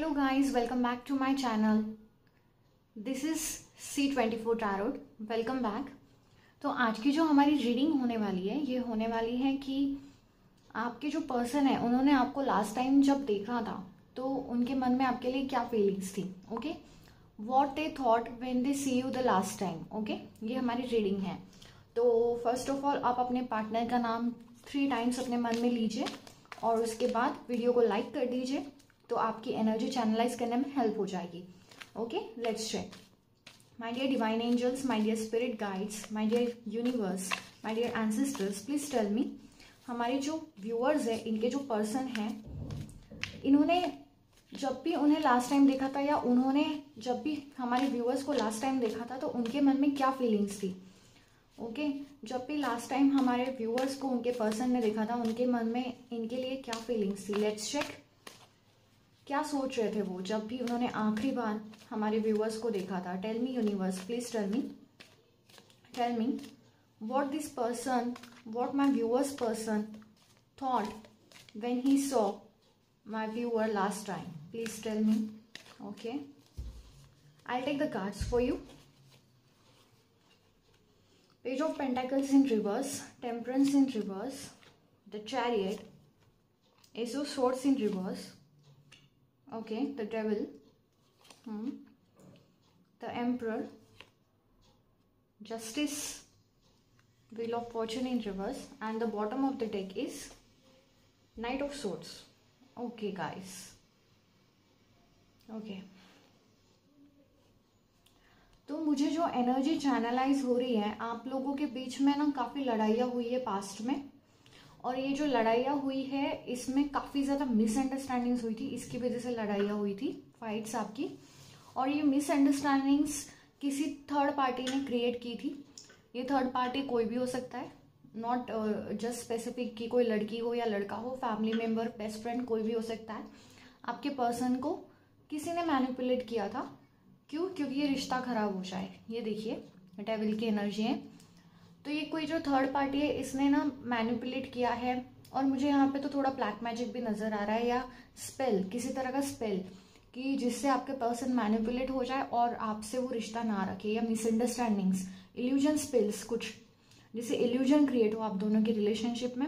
Hello guys welcome back to my channel this is C twenty four tarot welcome back तो आज की जो हमारी रीडिंग होने वाली है, ये होने वाली है कि आपके जो पर्सन है, उन्होंने आपको लास्ट टाइम जब देखा था तो उनके मन में आपके लिए क्या फीलिंग्स थी? Okay what they thought when they see you the last time okay ये हमारी रीडिंग है. तो फ़र्स्ट ऑफ़ ऑल आप अपने पार्टनर का नाम थ्री टाइम्स अपने मन में लीजिए और उसके बाद वीडियो को लाइक कर दीजिए। तो आपकी एनर्जी चैनलाइज करने में हेल्प हो जाएगी। Okay let's check my dear divine angels my dear spirit guides my dear universe my dear ancestors please tell me हमारे जो व्यूअर्स हैं, इनके जो पर्सन हैं, इन्होंने जब भी उन्हें लास्ट टाइम देखा था या उन्होंने जब भी हमारे व्यूअर्स को लास्ट टाइम देखा था तो उनके मन में क्या फीलिंग्स थी? Okay okay? जब भी लास्ट टाइम हमारे व्यूअर्स को उनके पर्सन ने देखा था, उनके मन में इनके लिए क्या फीलिंग्स थी? लेट्स चेक क्या सोच रहे थे वो? जब भी उन्होंने आखिरी बार हमारे व्यूअर्स को देखा था tell me universe please tell me tell me what this person what my viewers person thought when he saw my viewer last time please tell me okay I take the cards for you of pentacles in reverse, temperance in reverse, the chariot, ace of swords in reverse okay the devil hmm. the emperor justice wheel of fortune in reverse and the bottom of the deck is knight of swords okay guys okay तो मुझे जो energy channelise हो रही है आप लोगों के बीच में ना काफ़ी लड़ाइयाँ हुई है पास्ट में और ये जो लड़ाइयाँ हुई है, इसमें काफ़ी ज़्यादा मिसअंडरस्टैंडिंग्स हुई थी। इसकी वजह से लड़ाइयाँ हुई थी फाइट्स आपकी। और ये मिसअंडरस्टैंडिंग्स किसी थर्ड पार्टी ने क्रिएट की थी। ये थर्ड पार्टी कोई भी हो सकता है। नॉट जस्ट स्पेसिफिक कि कोई लड़की हो या लड़का हो फैमिली मेंबर बेस्ट फ्रेंड कोई भी हो सकता है। आपके पर्सन को किसी ने मैनिपुलेट किया था। क्यों? क्योंकि ये रिश्ता खराब हो जाए। ये देखिए डेविल की एनर्जी है। तो ये कोई जो थर्ड पार्टी है, इसने ना मैनिपुलेट किया है और मुझे यहाँ पे तो थोड़ा ब्लैक मैजिक भी नज़र आ रहा है या स्पेल किसी तरह का स्पेल कि जिससे आपके पर्सन मैनिपुलेट हो जाए और आपसे वो रिश्ता ना रखे या मिसअंडरस्टैंडिंग्स इल्यूजन स्पेल्स कुछ, जिससे इल्यूजन क्रिएट हो आप दोनों के रिलेशनशिप में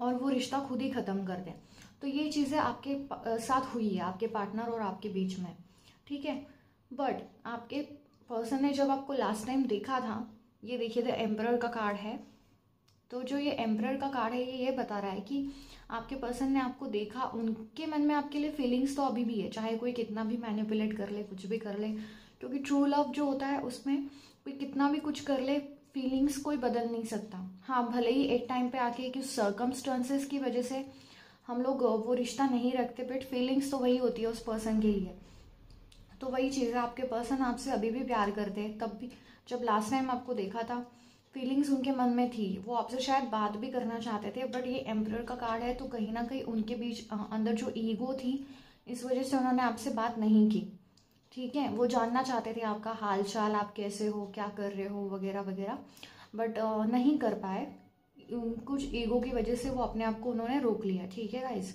और वो रिश्ता खुद ही ख़त्म कर दें। तो ये चीज़ें आपके साथ हुई है, आपके पार्टनर और आपके बीच में, ठीक है? बट आपके पर्सन ने जब आपको लास्ट टाइम देखा था ये देखिए द एम्पर का कार्ड है। तो जो ये एम्पर का कार्ड है, ये ये बता रहा है कि आपके पर्सन ने आपको देखा, उनके मन में आपके लिए फीलिंग्स तो अभी भी है, चाहे कोई कितना भी मैनिपुलेट कर ले, कुछ भी कर ले, क्योंकि ट्रू लव जो होता है, उसमें कोई कितना भी कुछ कर ले फीलिंग्स कोई बदल नहीं सकता। हाँ भले ही एक टाइम पे आके कि सर्कमस्टांसेस की वजह से हम लोग वो रिश्ता नहीं रखते बट फीलिंग्स तो वही होती है उस पर्सन के लिए। तो वही चीज़ है, आपके पर्सन आपसे अभी भी प्यार करते हैं, तब भी जब लास्ट टाइम आपको देखा था फीलिंग्स उनके मन में थी। वो आपसे शायद बात भी करना चाहते थे बट ये एम्प्रर का कार्ड है तो कहीं ना कहीं उनके बीच अंदर जो ईगो थी, इस वजह से उन्होंने आपसे बात नहीं की। ठीक है? वो जानना चाहते थे आपका हाल चाल आप कैसे हो, क्या कर रहे हो, वगैरह वगैरह। बट नहीं कर पाए। कुछ ईगो की वजह से वो अपने आप को उन्होंने रोक लिया। ठीक है गाइज़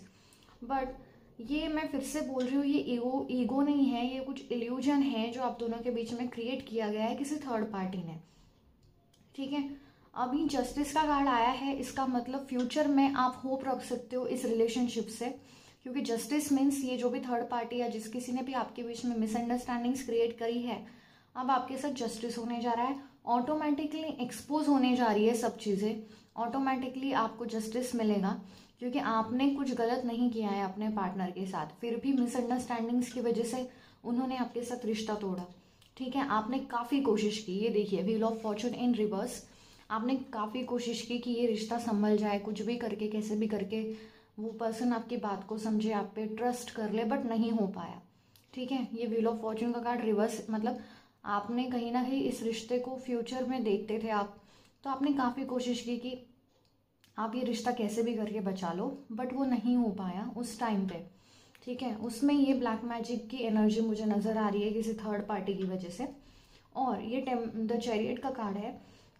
बट ये मैं फिर से बोल रही हूँ, ये ईगो ईगो नहीं है, ये कुछ इल्यूजन है जो आप दोनों के बीच में क्रिएट किया गया है किसी थर्ड पार्टी ने। ठीक है? अभी जस्टिस का कार्ड आया है, इसका मतलब फ्यूचर में आप होप रख सकते हो इस रिलेशनशिप से, क्योंकि जस्टिस मीन्स ये जो भी थर्ड पार्टी या जिस किसी ने भी आपके बीच में मिसअंडरस्टैंडिंग्स क्रिएट करी है, अब आपके साथ जस्टिस होने जा रहा है ऑटोमेटिकली एक्सपोज होने जा रही है सब चीज़ें। ऑटोमेटिकली आपको जस्टिस मिलेगा, क्योंकि आपने कुछ गलत नहीं किया है अपने पार्टनर के साथ। फिर भी मिसअंडरस्टैंडिंग्स की वजह से उन्होंने आपके साथ रिश्ता तोड़ा। ठीक है, आपने काफ़ी कोशिश की। ये देखिए wheel of fortune in reverse आपने काफ़ी कोशिश की कि ये रिश्ता संभल जाए, कुछ भी करके, कैसे भी करके वो पर्सन आपकी बात को समझे, आप पे ट्रस्ट कर ले बट नहीं हो पाया। ठीक है, ये व्हील ऑफ़ फॉर्चून का कार्ड रिवर्स मतलब आपने कहीं ना कहीं इस रिश्ते को फ्यूचर में देखते थे आप तो आपने काफ़ी कोशिश की कि आप ये रिश्ता कैसे भी करके बचा लो बट वो नहीं हो पाया उस टाइम पे। ठीक है? उसमें ये ब्लैक मैजिक की एनर्जी मुझे नज़र आ रही है किसी थर्ड पार्टी की वजह से। और ये टेम द चैरियट का कार्ड है।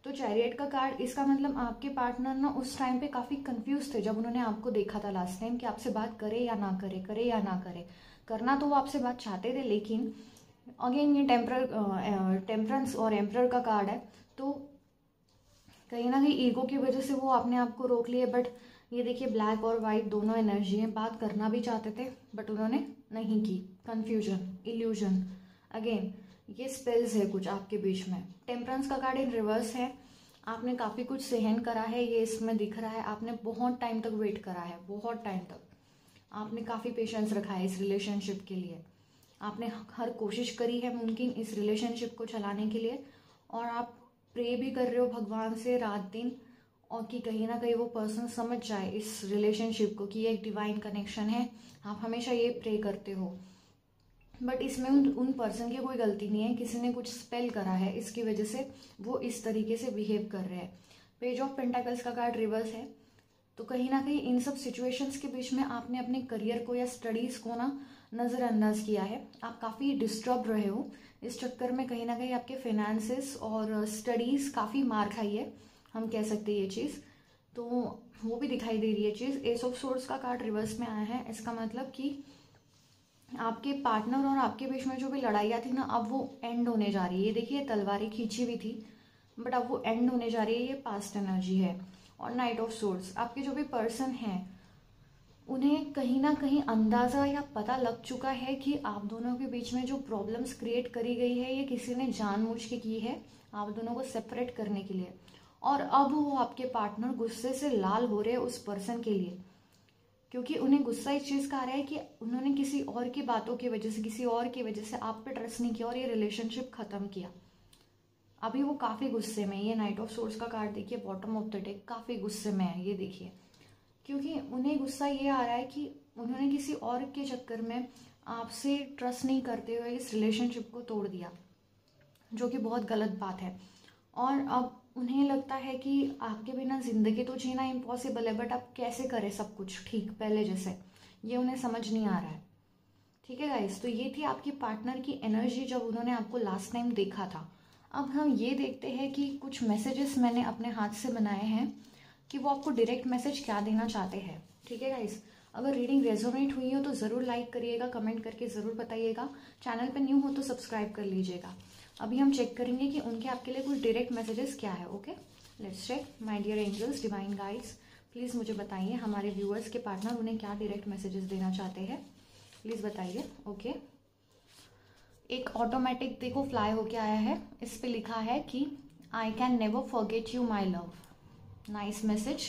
तो चैरियट का कार्ड इसका मतलब आपके पार्टनर ना उस टाइम पे काफ़ी कंफ्यूज थे, जब उन्होंने आपको देखा था लास्ट टाइम कि आपसे बात करे या ना करे करे या ना करे। करना तो वो आपसे बात चाहते थे, लेकिन अगेन ये टेम्पर टेम्परेंस और एम्पर का कार्ड है। तो कहीं ना कहीं ईगो की वजह से वो अपने आप को रोक लिए बट ये देखिए ब्लैक और वाइट दोनों एनर्जी हैं, बात करना भी चाहते थे बट उन्होंने नहीं की। कन्फ्यूज़न इल्यूजन अगेन ये स्पेल्स है कुछ आपके बीच में। टेम्परेंस का कार्ड इन रिवर्स है। आपने काफ़ी कुछ सहन करा है, ये इसमें दिख रहा है। आपने बहुत टाइम तक वेट करा है, बहुत टाइम तक। आपने काफ़ी पेशेंस रखा है इस रिलेशनशिप के लिए। आपने हर कोशिश करी है मुमकिन इस रिलेशनशिप को चलाने के लिए, और आप प्रे भी कर रहे हो भगवान से रात दिन, और कि कहीं ना कहीं वो पर्सन समझ जाए इस रिलेशनशिप को कि ये एक डिवाइन कनेक्शन है, आप हमेशा ये प्रे करते हो। बट इसमें उन उन पर्सन की कोई गलती नहीं है, किसी ने कुछ स्पेल करा है, इसकी वजह से वो इस तरीके से बिहेव कर रहे हैं। पेज ऑफ़ पेंटाकल्स का कार्ड रिवर्स है। तो कहीं ना कहीं इन सब सिचुएशंस के बीच में आपने अपने करियर को या स्टडीज़ को ना नज़रअंदाज किया है। आप काफ़ी डिस्टर्ब रहे हो। इस चक्कर में कहीं ना कहीं आपके फाइनेंसिस और स्टडीज़ काफ़ी मार खाई है, हम कह सकते हैं ये चीज़। तो वो भी दिखाई दे रही है चीज़। एस ऑफ़ सोर्स का कार्ड रिवर्स में आया है। इसका मतलब कि आपके पार्टनर और आपके बीच में जो भी लड़ाइयाँ थी ना, अब वो एंड होने जा रही है। ये देखिए, तलवारें खींची हुई थी बट अब वो एंड होने जा रही है। ये पास्ट एनर्जी है। और नाइट ऑफ़ सोर्स आपके जो भी पर्सन हैं उन्हें कहीं ना कहीं अंदाज़ा या पता लग चुका है कि आप दोनों के बीच में जो प्रॉब्लम्स क्रिएट करी गई है, ये किसी ने जानबूझ के की है आप दोनों को सेपरेट करने के लिए। और अब वो आपके पार्टनर गुस्से से लाल हो रहे उस पर्सन के लिए। क्योंकि उन्हें गुस्सा इस चीज़ का आ रहा है कि उन्होंने किसी और की बातों की वजह से, किसी और की वजह से आप पे ट्रस्ट नहीं किया और ये रिलेशनशिप खत्म किया। अभी वो काफ़ी गुस्से में ये नाइट ऑफ़ सोर्स का कार्ड देखिए बॉटम ऑफ़ द डेक काफ़ी गुस्से में है। ये देखिए। क्योंकि उन्हें गुस्सा ये आ रहा है कि उन्होंने किसी और के चक्कर में आपसे ट्रस्ट नहीं करते हुए इस रिलेशनशिप को तोड़ दिया, जो कि बहुत गलत बात है। और अब उन्हें लगता है कि आपके बिना ज़िंदगी तो जीना इम्पॉसिबल है बट आप कैसे करें सब कुछ? ठीक, पहले जैसे। ये उन्हें समझ नहीं आ रहा है। ठीक है गाइस तो ये थी आपकी पार्टनर की एनर्जी जब उन्होंने आपको लास्ट टाइम देखा था। अब हम ये देखते हैं कि कुछ मैसेजेस मैंने अपने हाथ से बनाए हैं। कि वो आपको डायरेक्ट मैसेज क्या देना चाहते हैं। ठीक है गाइस अगर रीडिंग रेजोनेट हुई हो तो ज़रूर लाइक करिएगा कमेंट करके ज़रूर बताइएगा। चैनल पर न्यू हो तो सब्सक्राइब कर लीजिएगा। अभी हम चेक करेंगे कि उनके आपके लिए कुछ डायरेक्ट मैसेजेस क्या है okay let's check my dear angels divine guides please मुझे बताइए, हमारे व्यूअर्स के पार्टनर उन्हें क्या डायरेक्ट मैसेजेस देना चाहते हैं? प्लीज़ बताइए ओके एक ऑटोमेटिक देखो फ्लाई होके आया है। इस पर लिखा है कि I can never forget you my love nice message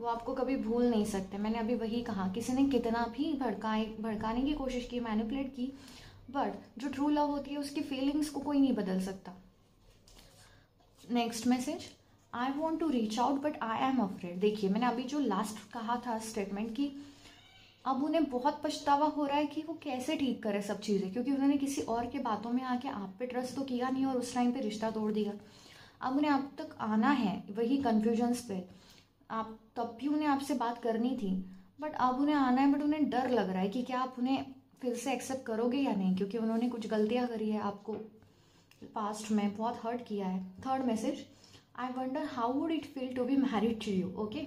वो आपको कभी भूल नहीं सकते। मैंने अभी वही कहा, किसी ने कितना भी भड़काए भड़काने की कोशिश की मैनिपुलेट की बट जो ट्रू लव होती है, उसकी फीलिंग्स को कोई नहीं बदल सकता। Next message I want to reach out but I am afraid देखिए, मैंने अभी जो लास्ट कहा था स्टेटमेंट की, अब उन्हें बहुत पछतावा हो रहा है कि वो कैसे ठीक करे सब चीज़ें, क्योंकि उन्होंने किसी और के बातों में आके आप पे ट्रस्ट तो किया नहीं और उस टाइम पे रिश्ता तोड़ दिया। अब उन्हें आप तक आना है, वही कन्फ्यूजन्स पे। आप, तब भी उन्हें आपसे बात करनी थी बट अब उन्हें आना है बट उन्हें डर लग रहा है कि क्या आप उन्हें फिर से एक्सेप्ट करोगे या नहीं, क्योंकि उन्होंने कुछ गलतियाँ करी है आपको पास्ट में, बहुत हर्ट किया है। Third message I wonder how would it feel to be married to you okay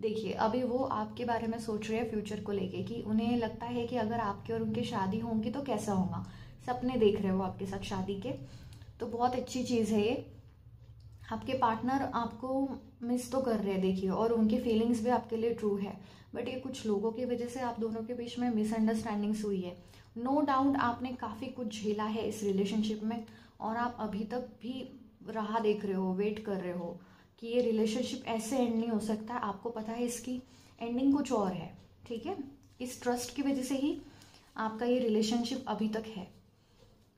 देखिए, अभी वो आपके बारे में सोच रहे हैं फ्यूचर को लेके कि उन्हें लगता है कि अगर आपकी और उनकी शादी होंगी तो कैसा होगा? सपने देख रहे हो आपके साथ शादी के। तो बहुत अच्छी चीज़ है ये। आपके पार्टनर आपको मिस तो कर रहे हैं, देखिए, और उनकी फीलिंग्स भी आपके लिए ट्रू है। बट ये कुछ लोगों की वजह से आप दोनों के बीच में मिसअंडरस्टैंडिंग्स हुई है। नो no डाउट आपने काफ़ी कुछ झेला है इस रिलेशनशिप में, और आप अभी तक भी राह देख रहे हो वेट कर रहे हो कि ये रिलेशनशिप ऐसे एंड नहीं हो सकता। आपको पता है इसकी एंडिंग कुछ और है, ठीक है? इस ट्रस्ट की वजह से ही आपका ये रिलेशनशिप अभी तक है।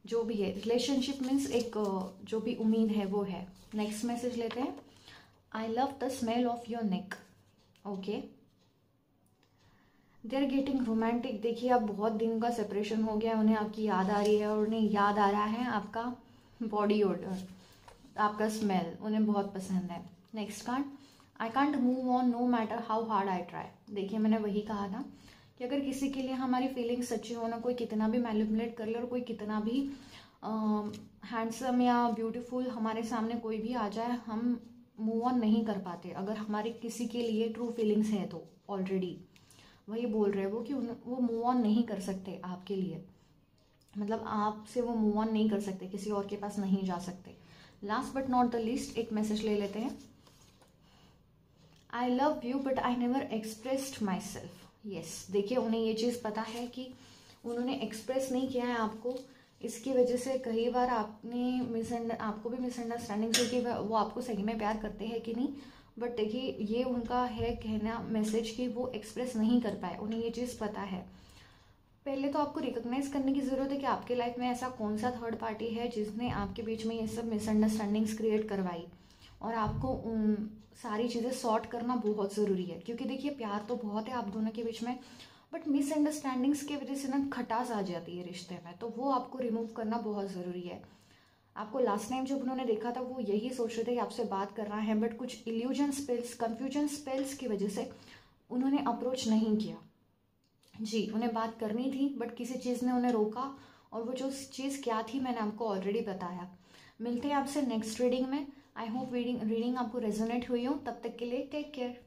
जो भी है रिलेशनशिप मीन्स एक जो भी उम्मीद है, वो है। नेक्स्ट मैसेज लेते हैं। I love the smell of your neck okay they are getting romantic देखिए, अब बहुत दिन का सेपरेशन हो गया उन्हें आपकी याद आ रही है और उन्हें याद आ रहा है आपका बॉडी ओडर आपका स्मेल उन्हें बहुत पसंद है। Next card I can't move on no matter how hard I try देखिए, मैंने वही कहा था। कि अगर किसी के लिए हमारी फीलिंग्स सच्ची हो ना, कोई कितना भी मैनिपुलेट कर ले और कोई कितना भी हैंडसम या ब्यूटीफुल हमारे सामने कोई भी आ जाए, हम मूव ऑन नहीं कर पाते। अगर हमारे किसी के लिए ट्रू फीलिंग्स है तो ऑलरेडी वही बोल रहे हैं वो कि उन, वो मूव ऑन नहीं कर सकते आपके लिए। मतलब आपसे वो मूव ऑन नहीं कर सकते, किसी और के पास नहीं जा सकते। Last but not the least एक मैसेज ले लेते हैं। I love you but I never expressed myself yes देखिए, उन्हें ये चीज़ पता है कि उन्होंने एक्सप्रेस नहीं किया है आपको। इसकी वजह से कई बार आपने मिसअंड आपको भी मिसअंडरस्टैंडिंग हुई कि वो आपको सही में प्यार करते हैं कि नहीं। बट देखिए, ये उनका है कहना मैसेज कि वो एक्सप्रेस नहीं कर पाए। उन्हें ये चीज़ पता है। पहले तो आपको रिकोगनाइज करने की ज़रूरत है कि आपके लाइफ में ऐसा कौन सा थर्ड पार्टी है जिसने आपके बीच में ये सब मिसअंडरस्टैंडिंग्स क्रिएट करवाई। और आपको सारी चीज़ें सॉर्ट करना बहुत ज़रूरी है। क्योंकि देखिए, प्यार तो बहुत है आप दोनों के बीच में बट मिसअंडरस्टैंडिंग्स की वजह से ना खटास आ जाती है रिश्ते में तो वो आपको रिमूव करना बहुत ज़रूरी है। आपको लास्ट टाइम जब उन्होंने देखा था, वो यही सोच रहे थे कि आपसे बात कर रहा है बट कुछ इल्यूजन स्पेल्स कन्फ्यूज़न स्पेल्स की वजह से उन्होंने अप्रोच नहीं किया। जी, उन्हें बात करनी थी बट किसी चीज़ ने उन्हें रोका और वो जो चीज़ क्या थी मैंने आपको ऑलरेडी बताया। मिलते हैं आपसे नेक्स्ट रीडिंग में। आई होप रीडिंग रीडिंग आपको रेजोनेट हुई हो तब तक के लिए टेक केयर